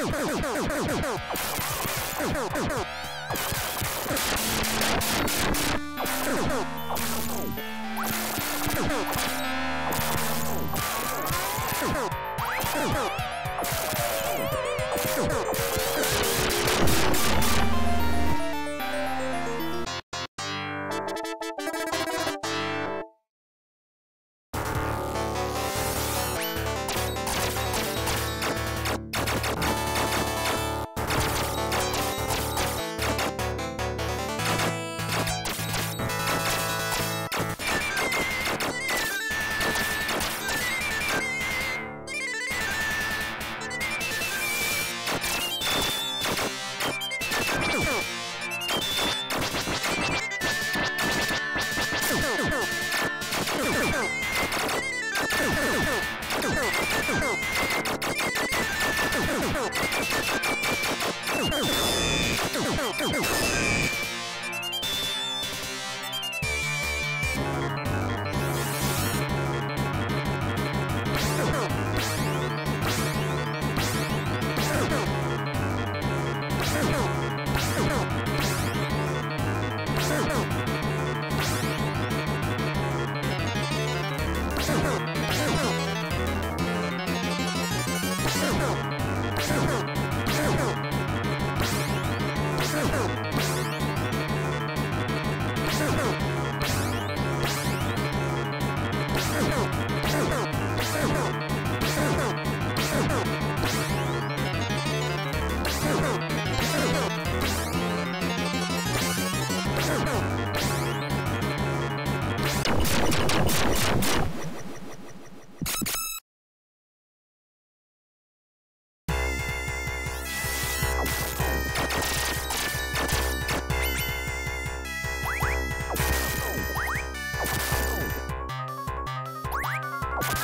Help! Go, go, go.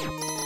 you.